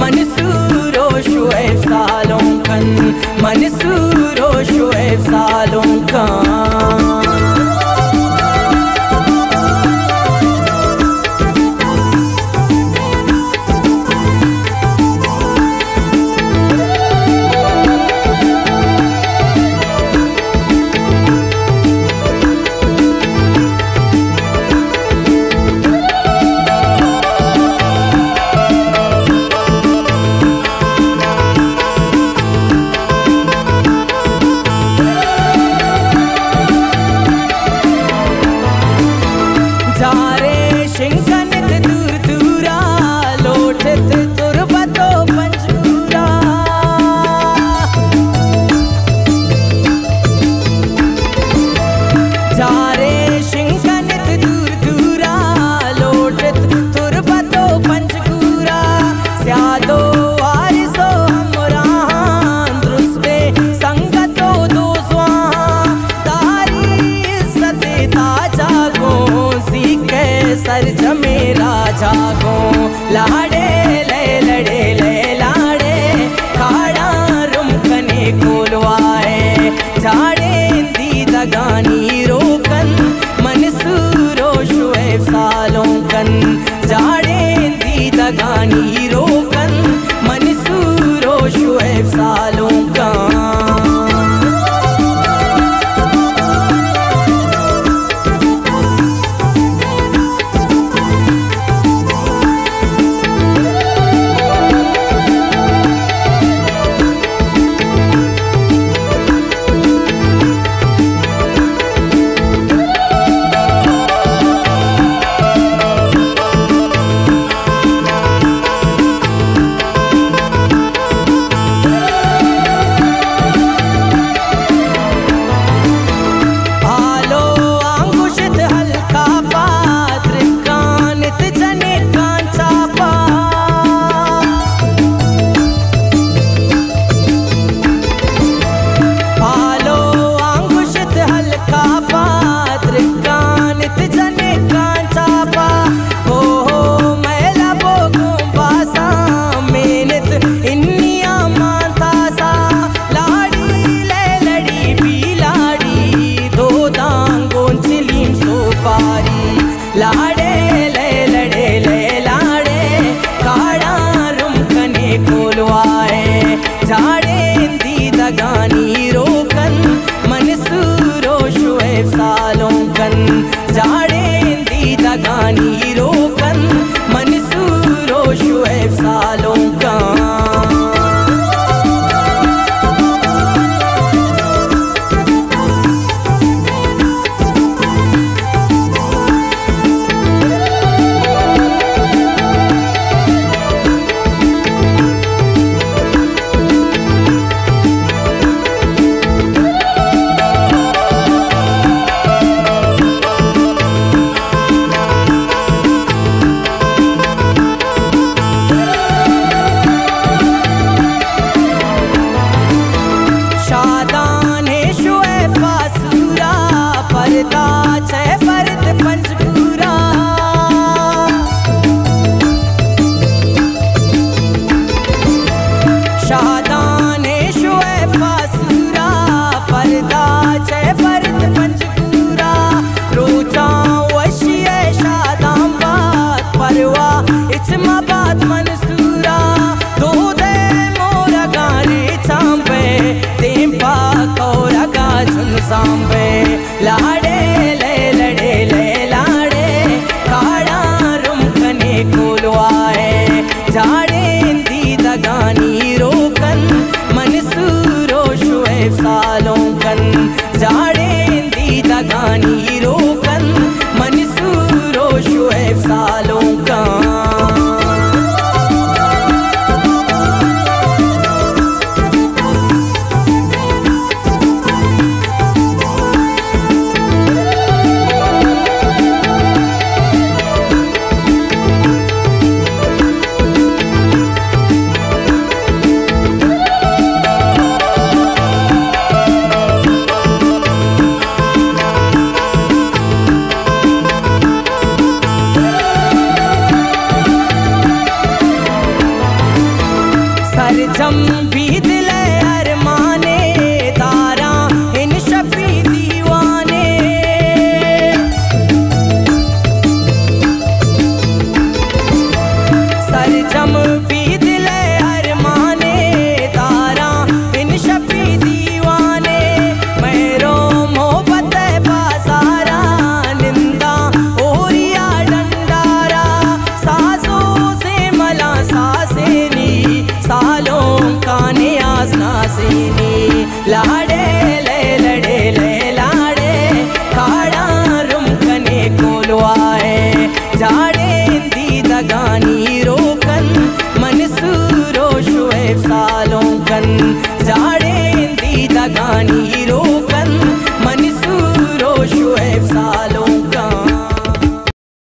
मनसूरो शुएब सालों कन मनसूरो sal बेटा